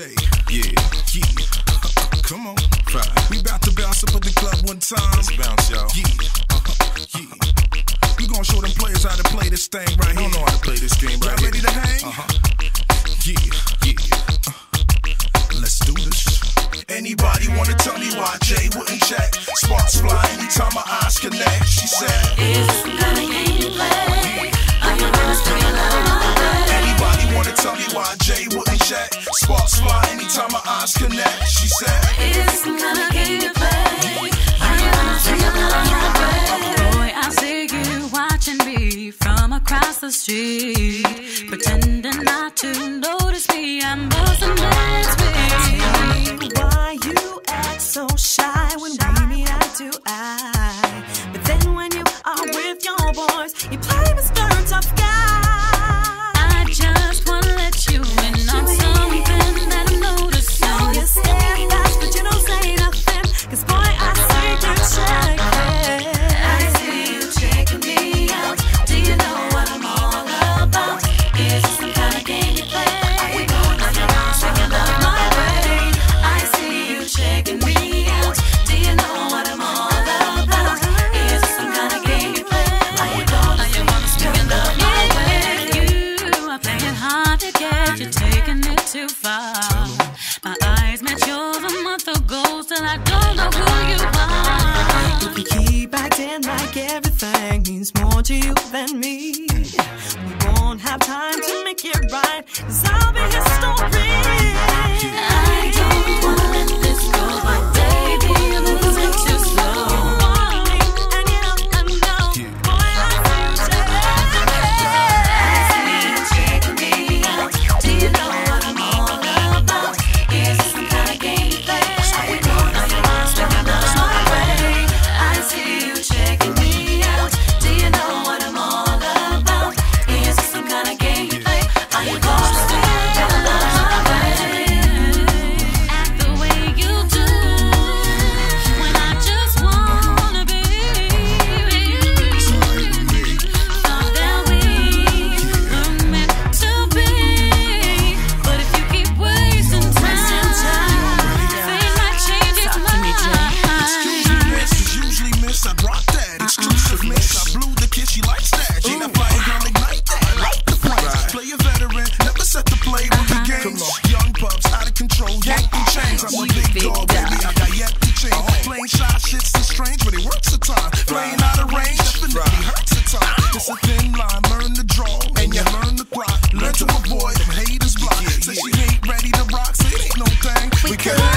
Yeah, yeah. Come on, Five. we about to bounce up at the club one time. Let's bounce, y'all. Yeah, uh-huh, yeah. We gonna show them players how to play this thing right I here. Don't know how to play this game My eyes met yours a month ago, still I don't know who you are. If keep acting like everything means more to you than me, we won't have time to make it right, cause I'll be history. we can.